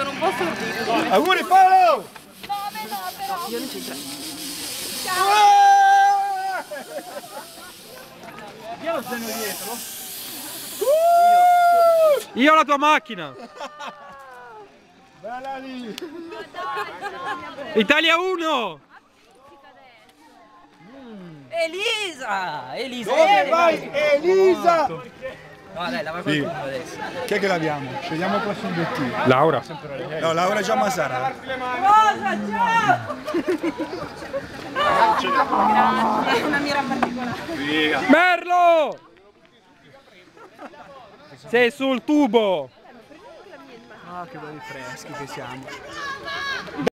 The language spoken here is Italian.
sono un po' stordito. Auguri Paolo! No, me no, però. Io non c'entro. Io lo seno dietro. Io ho la tua macchina! Bella lì! Italia 1! Elisa! Elisa! Dove vai Elisa? No, dai, la vai Sì. adesso. Chi è che l'abbiamo? Scegliamo il prossimo obiettivo. Laura. No, Laura già Masara. È una mira particolare. Merlo! Sei sul tubo! Ah, che belli freschi che siamo.